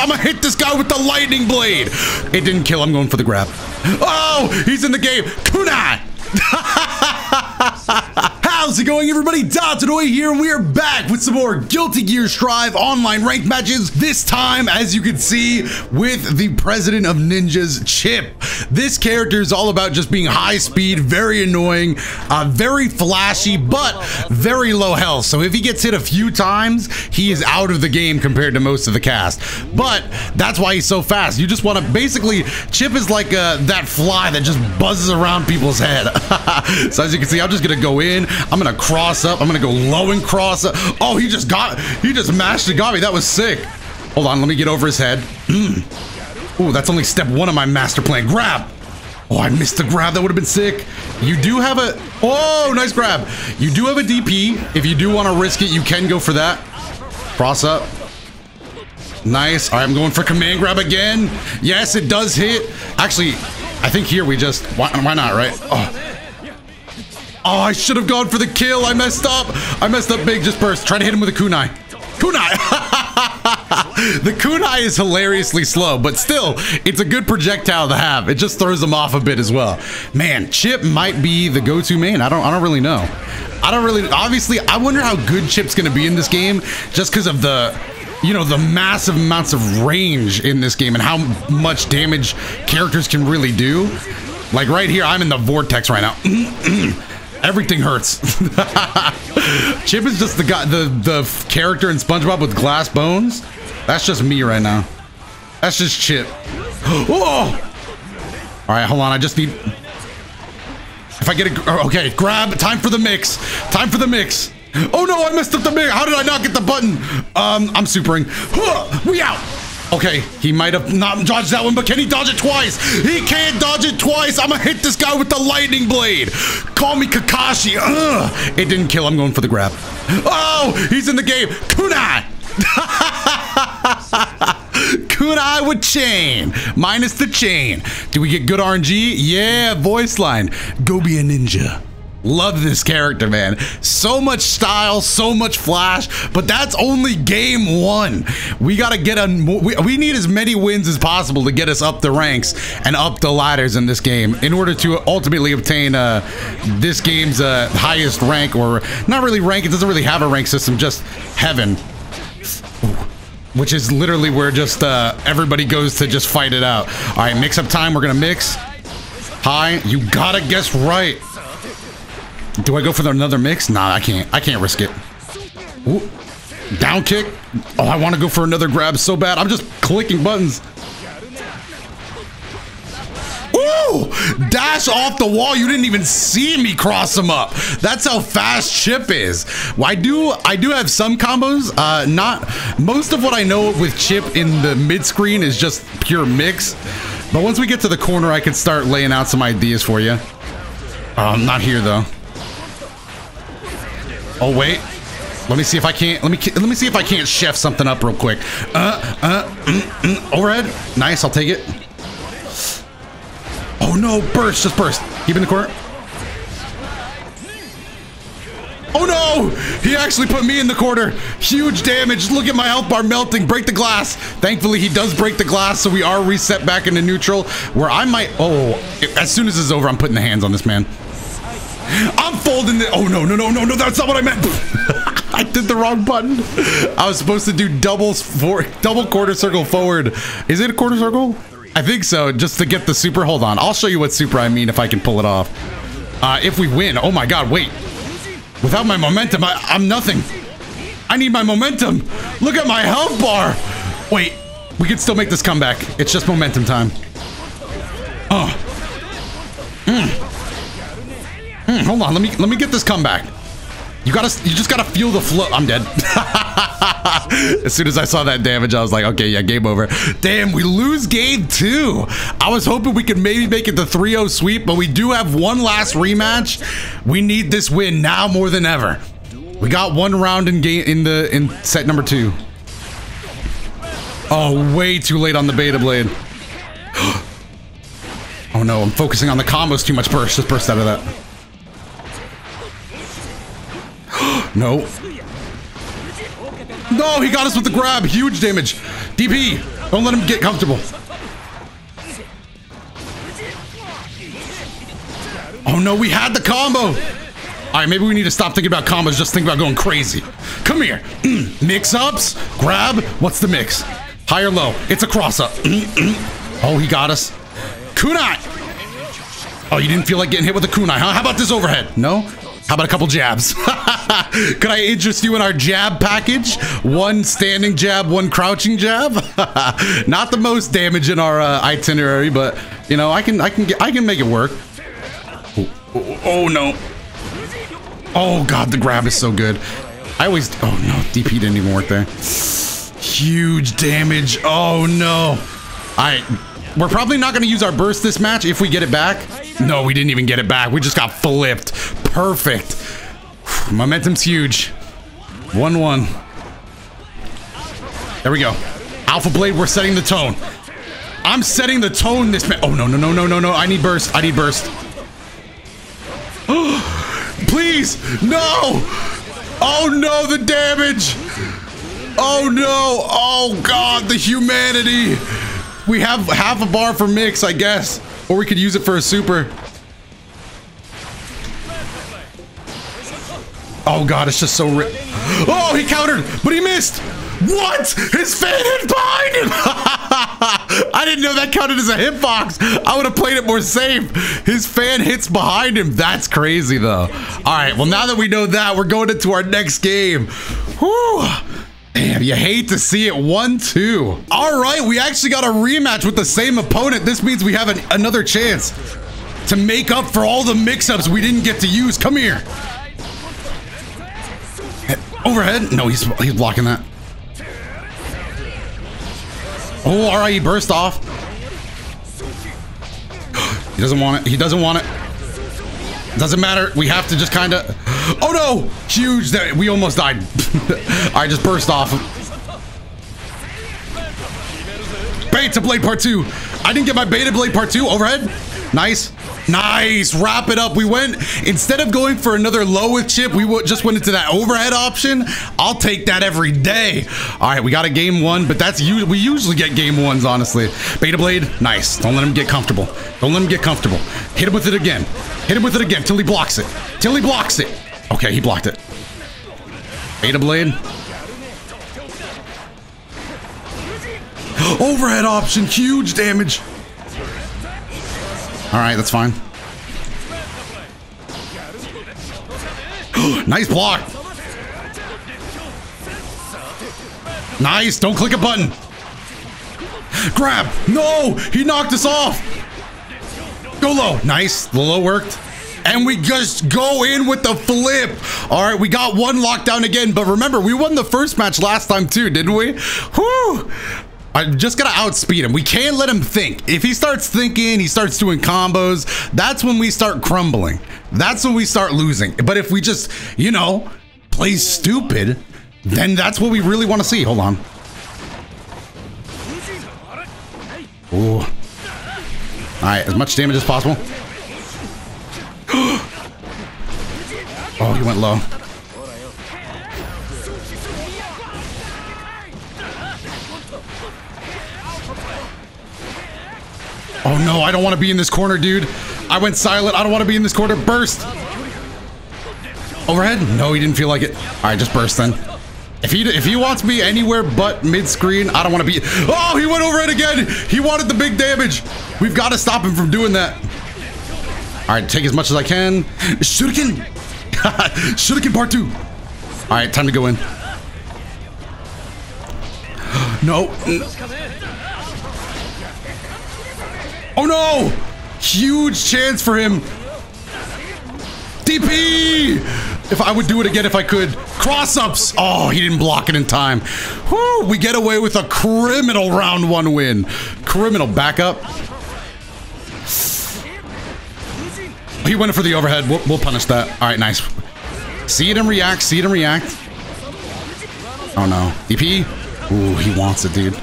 I'm gonna hit this guy with the lightning blade. It didn't kill. I'm going for the grab. Oh, he's in the game. Kunai. How's it going, everybody? Dotodoya here, and we are back with some more Guilty Gear Strive online ranked matches. This time, as you can see, with the President of Ninjas, Chipp. This character is all about just being high speed, very annoying, uh, very flashy, but very low health. So if he gets hit a few times, he is out of the game compared to most of the cast. But that's why he's so fast. You just want to basically, Chipp is like uh, that fly that just buzzes around people's head. so as you can see, I'm just gonna go in. I'm gonna cross up. I'm gonna go low and cross up. Oh, he just got, he just mashed me. That was sick. Hold on, let me get over his head. Mm. Ooh, that's only step one of my master plan. Grab. Oh, I missed the grab. That would have been sick. You do have a, oh, nice grab. You do have a DP. If you do want to risk it, you can go for that. Cross up. Nice. All right, I'm going for command grab again. Yes, it does hit. Actually, I think here we just, why, why not, right? Oh. Oh, I should have gone for the kill. I messed up. I messed up big. Just burst. Try to hit him with a kunai. Kunai. the kunai is hilariously slow, but still, it's a good projectile to have. It just throws them off a bit as well. Man, Chipp might be the go-to main. I don't. I don't really know. I don't really. Obviously, I wonder how good Chipp's going to be in this game, just because of the you know, the massive amounts of range in this game and how much damage characters can really do. Like right here, I'm in the vortex right now. Everything hurts. Chipp is just the guy, the the character in SpongeBob with glass bones. That's just me right now. That's just Chipp. Oh! All right, hold on. I just need. If I get it, okay, grab. Time for the mix. Time for the mix. Oh no, I messed up the mix. How did I not get the button? Um, I'm supering. We out. Okay, he might have not dodged that one, but can he dodge it twice? He can't dodge it twice. I'm gonna hit this guy with the lightning blade. Call me Kakashi. Ugh. It didn't kill. I'm going for the grab. Oh, he's in the game. Kunai. Kunai with chain. Minus the chain. Do we get good RNG? Yeah, voice line. Go be a ninja. Love this character, man. So much style, so much flash, but that's only game one. We gotta get a, we, we need as many wins as possible to get us up the ranks and up the ladders in this game in order to ultimately obtain uh, this game's uh, highest rank, or not really rank, it doesn't really have a rank system, just heaven. Which is literally where just uh, everybody goes to just fight it out. All right, mix up time, we're gonna mix. Hi, you gotta guess right. Do I go for another mix? Nah, I can't. I can't risk it. Ooh. Down kick. Oh, I want to go for another grab so bad. I'm just clicking buttons. Ooh! Dash off the wall. You didn't even see me cross him up. That's how fast Chipp is. Well, I do I do have some combos. Uh, not most of what I know with Chipp in the mid screen is just pure mix. But once we get to the corner, I can start laying out some ideas for you. Um, not here though. Oh wait, let me see if I can't. Let me let me see if I can't chef something up real quick. Uh, uh, mm, mm, overhead. Nice, I'll take it. Oh no, burst, just burst. Keep in the corner. Oh no! He actually put me in the corner. Huge damage. Look at my health bar melting. Break the glass. Thankfully, he does break the glass, so we are reset back into neutral. Where I might. Oh, as soon as this is over, I'm putting the hands on this man. I'm folding the. Oh no no no no no! That's not what I meant. I did the wrong button. I was supposed to do doubles for double quarter circle forward. Is it a quarter circle? I think so. Just to get the super. Hold on. I'll show you what super I mean if I can pull it off. Uh, if we win. Oh my God! Wait. Without my momentum, I, I'm nothing. I need my momentum. Look at my health bar. Wait. We can still make this comeback. It's just momentum time. Oh. Hmm. Hmm, hold on, let me let me get this comeback. You gotta, you just gotta feel the flow. I'm dead. as soon as I saw that damage, I was like, okay, yeah, game over. Damn, we lose game two. I was hoping we could maybe make it the 3-0 sweep, but we do have one last rematch. We need this win now more than ever. We got one round in game in the in set number two. Oh, way too late on the beta blade. oh no, I'm focusing on the combos too much burst. Just burst out of that. No. No, he got us with the grab. Huge damage. DP. Don't let him get comfortable. Oh no, we had the combo. All right, maybe we need to stop thinking about combos, just think about going crazy. Come here. Mm, mm. mix ups, grab. What's the mix? High or low? It's a cross up. Mm, oh, he got us. Kunai. Oh, you didn't feel like getting hit with a kunai, huh? How about this overhead? No? How about a couple jabs? Could I interest you in our jab package? One standing jab, one crouching jab. Not the most damage in our uh, itinerary, but you know, I can, I can get, I can make it work. Oh, oh, oh, no. Oh god, the grab is so good. I always, oh no, DP didn't even work there. Huge damage. Oh no. I, we're probably not going to use our burst this match if we get it back. No, we didn't even get it back. We just got flipped. Perfect. Momentum's huge. 1-1. There we go. Alpha Blade, we're setting the tone. I'm setting the tone this man. Oh, no, no, no, no, no, no. I need burst. I need burst. Please, no. Oh, no, the damage. Oh, no. Oh, God, the humanity. We have half a bar for mix, I guess. Or we could use it for a super. Oh god, it's just so ri- Oh, he countered, but he missed! What? His fan hit behind him! I didn't know that counted as a hitbox. I would have played it more safe. His fan hits behind him. That's crazy, though. All right, well, now that we know that, we're going into our next game. Whew. Damn, you hate to see it. 1-2. All right, we actually got a rematch with the same opponent. This means we have an, another chance to make up for all the mix-ups we didn't get to use. Come here. Overhead? No, he's, he's blocking that. Oh, all right, he burst off. he doesn't want it. He doesn't want it. Doesn't matter. We have to just kind of... Oh, no! Huge. That we almost died. I just burst off. Beta Blade Part 2. I didn't get my Beta Blade Part 2. Overhead. Nice. Nice. Wrap it up. We went, instead of going for another low with Chipp, we just went into that overhead option. I'll take that every day. All right, we got a game one, but that's we usually get game ones, honestly. Beta Blade, nice. Don't let him get comfortable. Don't let him get comfortable. Hit him with it again. Hit him with it again till he blocks it. Till he blocks it. Okay, he blocked it. Beta Blade. Overhead option, huge damage. All right, that's fine. nice block. Nice, don't click a button. Grab. No, he knocked us off. Go low. Nice, the low worked. And we just go in with the flip. All right, we got one lockdown again. But remember, we won the first match last time too, didn't we? Whew. I just gotta outspeed him. We can't let him think. If he starts thinking, he starts doing combos, that's when we start crumbling. That's when we start losing. But if we just, you know, play stupid, then that's what we really want to see. Hold on. Ooh. Alright, as much damage as possible. oh, he went low. Oh no, I don't want to be in this corner, dude. I went silent. I don't want to be in this corner. Burst. Overhead? No, he didn't feel like it. All right, just burst then. If he if he wants me anywhere but mid-screen, I don't want to be. Oh, he went overhead again. He wanted the big damage. We've got to stop him from doing that. All right, take as much as I can. Shuriken. Shuriken part two. All right, time to go in. No. Oh no! Huge chance for him. DP! If I would do it again if I could. Cross-ups! Oh, he didn't block it in time. Whew, we get away with a criminal round one win. Criminal backup. He went for the overhead. We'll, we'll punish that. All right, nice. See it and react. See it and react. Oh no. DP? Ooh, he wants it, dude.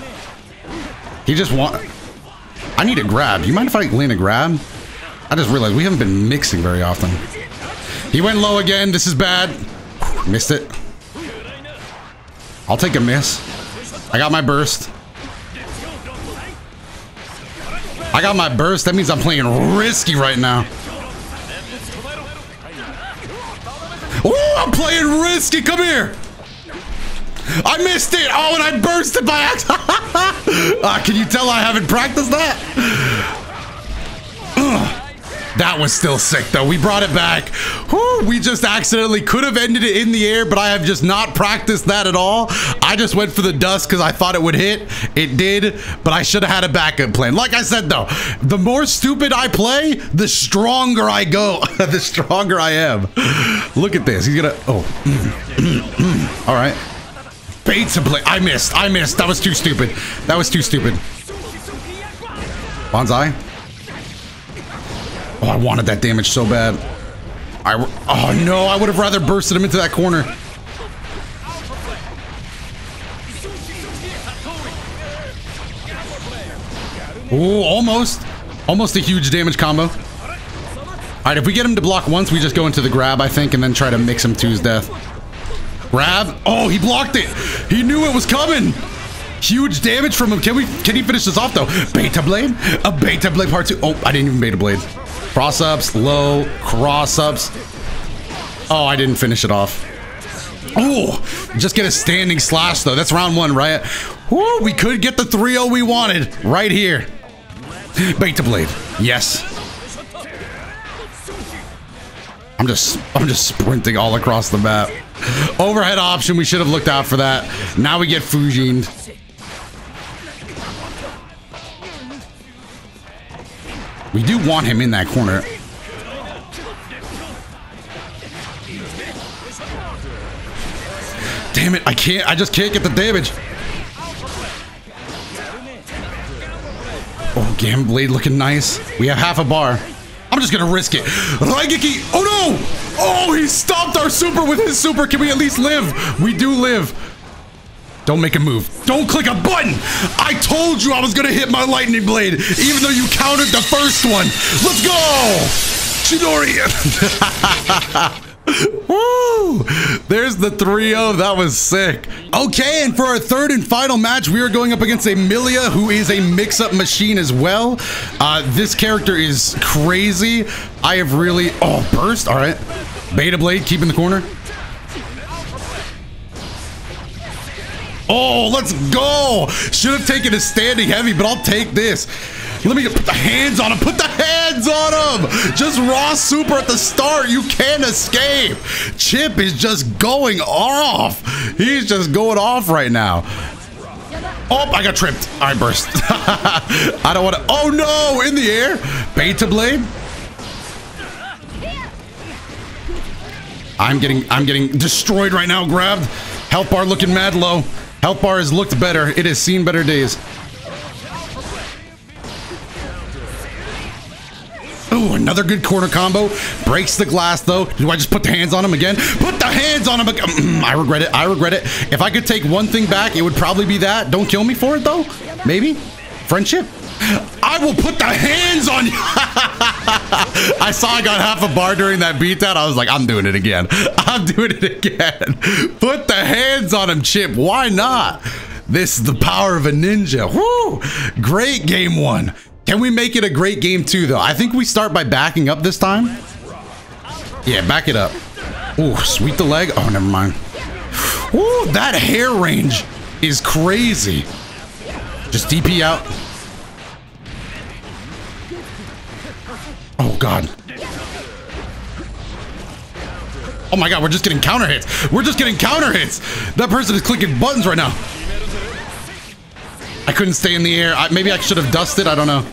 He just want. I need a grab. You mind if I land a grab? I just realized we haven't been mixing very often. He went low again. This is bad. Missed it. I'll take a miss. I got my burst. I got my burst. That means I'm playing risky right now. I'm playing risky. Come here. I missed it. Oh, and I bursted by accident. uh, can you tell I haven't practiced that? That was still sick though. We brought it back. Whew, we just accidentally could have ended it in the air, but I have just not practiced that at all. I just went for the dust because I thought it would hit. It did, but I should have had a backup plan. Like I said though, the more stupid I play, the stronger I go. the stronger I am. Look at this. He's gonna. Oh. all right. Beta Blade. I missed. I missed. That was too stupid. That was too stupid. Bonsai. Oh, I wanted that damage so bad. I, oh no, I would have rather bursted him into that corner. Oh, almost. Almost a huge damage combo. All right, if we get him to block once, we just go into the grab, I think, and then try to mix him to his death. Grab. Oh, he blocked it. He knew it was coming. Huge damage from him. Can we? Can he finish this off though? Beta blade. A beta blade part two. Oh, I didn't even beta blade. Cross ups, low, cross ups. Oh, I didn't finish it off. Oh, just get a standing slash though. That's round one, right? Woo, we could get the 3-0 we wanted right here. Beta blade. Yes. I'm just I'm just sprinting all across the map. Overhead option, we should have looked out for that. Now we get Fujined. We do want him in that corner. Damn it, I can't, I just can't get the damage. Oh, Gamma Blade looking nice. We have half a bar. I'm just gonna risk it. Raigeki, oh no! Oh, he stopped our super with his super. Can we at least live? We do live. Don't make a move. Don't click a button. I told you I was gonna hit my lightning blade, even though you countered the first one. Let's go! Chidori! Woo! There's the 3-0. That was sick. Okay, and for our third and final match, we are going up against Emilia, who is a mix-up machine as well. Uh, this character is crazy. I have really... Oh, burst. All right. Beta Blade, keep in the corner. Oh, let's go. Should have taken a standing heavy, but I'll take this. Let me put the hands on him. Put the hands on him. Just raw super at the start. You can't escape. Chipp is just going off. He's just going off right now. Oh, I got tripped. I burst. I don't want to. Oh no, in the air. Beta blade. I'm getting, I'm getting destroyed right now. Grabbed. Health bar looking mad low. Health bar has looked better. It has seen better days. Another good corner combo. Breaks the glass, though. Do I just put the hands on him again? Put the hands on him again. Mm, I regret it. I regret it. If I could take one thing back, it would probably be that. Don't kill me for it, though. Maybe. Friendship. I will put the hands on you. I saw I got half a bar during that beatdown. I was like, I'm doing it again. I'm doing it again. Put the hands on him, Chipp. Why not? This is the power of a ninja. Woo! Great game one. Can we make it a great game too, though? I think we start by backing up this time. Yeah, back it up. Ooh, sweep the leg. Oh, never mind. Ooh, that hair range is crazy. Just DP out. Oh, God. Oh my god, we're just getting counter hits. We're just getting counter hits. That person is clicking buttons right now. I couldn't stay in the air. I, maybe I should have dusted. I don't know.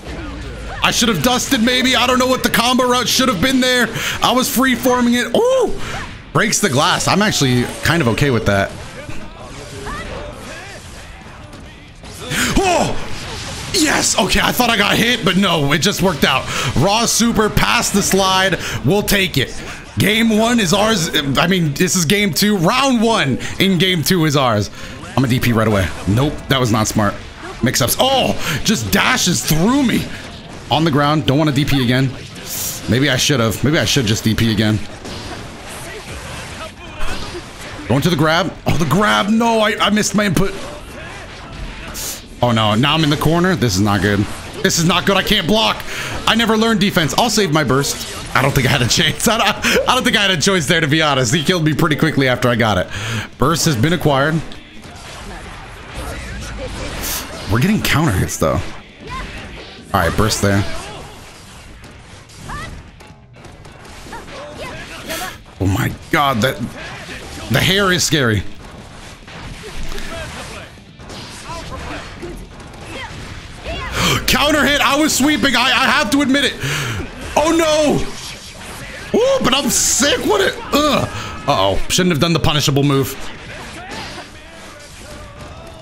I should have dusted maybe. I don't know what the combo route should have been there. I was free forming it. Ooh! Breaks the glass. I'm actually kind of okay with that. Oh! Yes! Okay, I thought I got hit, but no, it just worked out. Raw super, past the slide. We'll take it. Game one is ours. I mean, this is game two. Round one in game two is ours. I'm a DP right away. Nope, that was not smart. Mix-ups. Oh, just dashes through me. On the ground. Don't want to DP again. Maybe I should have. Maybe I should just DP again. Going to the grab. Oh, the grab. No, I, I missed my input. Oh, no. Now I'm in the corner. This is not good. This is not good. I can't block. I never learned defense. I'll save my burst. I don't think I had a chance. I don't, I don't think I had a choice there, to be honest. He killed me pretty quickly after I got it. Burst has been acquired. We're getting counter hits, though. All right, burst there. Oh my god, that the hair is scary. Counter hit. I was sweeping. I, I have to admit it. Oh no. Ooh, but I'm sick with it. Ugh. Uh-oh. Shouldn't have done the punishable move.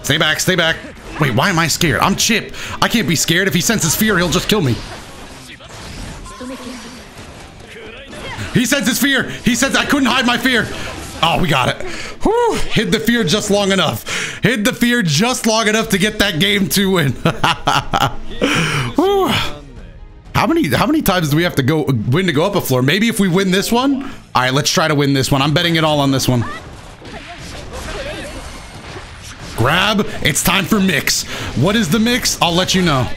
Stay back. Stay back. Wait, why am I scared? I'm Chipp. I can't be scared. If he senses fear, he'll just kill me. He senses fear. He says I couldn't hide my fear. Oh, we got it. Whew. Hid the fear just long enough. Hid the fear just long enough to get that game to win. how many how many times do we have to go win to go up a floor? Maybe if we win this one. All right, let's try to win this one. I'm betting it all on this one. Grab. It's time for mix. What is the mix? I'll let you know.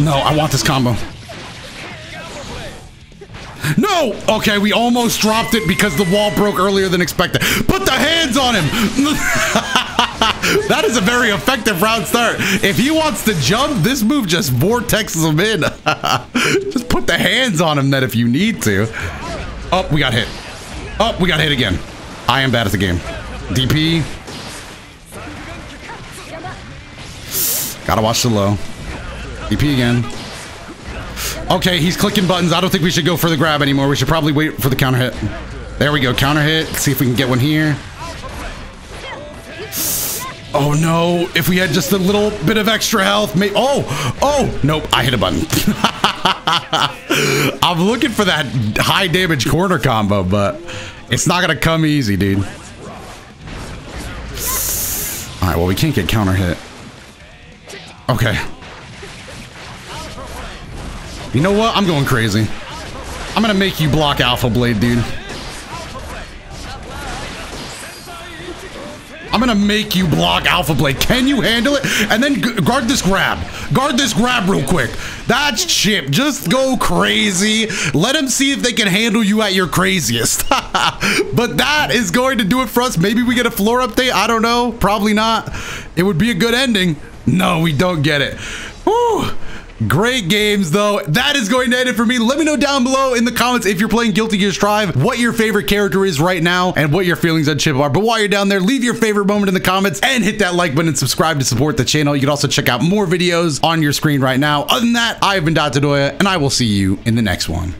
No, I want this combo. No! Okay, we almost dropped it because the wall broke earlier than expected. Put the hands on him! that is a very effective round start. If he wants to jump, this move just vortexes him in. just put the hands on him then if you need to. Oh, we got hit. Oh, we got hit again. I am bad at the game. DP. Gotta watch the low. DP again. Okay, he's clicking buttons. I don't think we should go for the grab anymore. We should probably wait for the counter hit. There we go. Counter hit. see if we can get one here. Oh no, if we had just a little bit of extra health, may oh, oh, nope, I hit a button. I'm looking for that high damage corner combo, but it's not gonna come easy, dude. All right, well, we can't get counter hit. Okay. You know what? I'm going crazy. I'm gonna make you block Alpha Blade, dude. I'm gonna make you block Alpha Blade. Can you handle it? And then guard this grab. Guard this grab real quick. That's Chipp. Just go crazy. Let them see if they can handle you at your craziest. but that is going to do it for us. Maybe we get a floor update. I don't know. Probably not. It would be a good ending. No, we don't get it. Whew. Great games, though. That is going to end it for me. Let me know down below in the comments if you're playing Guilty Gear Strive, what your favorite character is right now, and what your feelings on Chipp are. But while you're down there, leave your favorite moment in the comments and hit that like button and subscribe to support the channel. You can also check out more videos on your screen right now. Other than that, I've been Dotodoya, and I will see you in the next one.